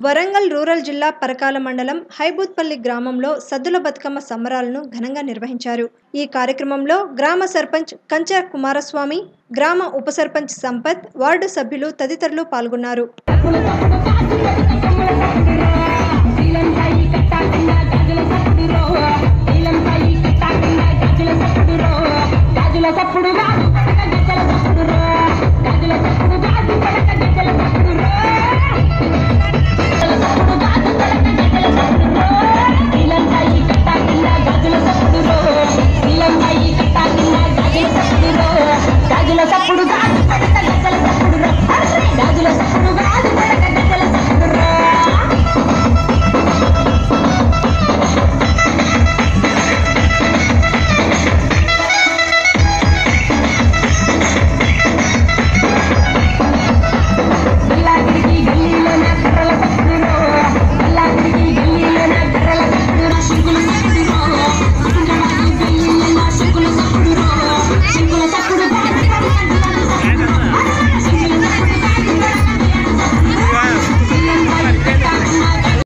Warangal rural జిల్లా పరకాల మండలం హైబూత్పల్లి గ్రామంలో సద్దుల బతుకమ్మ సంబరాలను ఘనంగా నిర్వహించారు. ఈ కార్యక్రమంలో గ్రామ సర్పంచ్ కంచ కుమారస్వామి గ్రామ ఉప సర్పంచ్ సంపత్ వార్డు సభ్యులు తదితరులు పాల్గొన్నారు.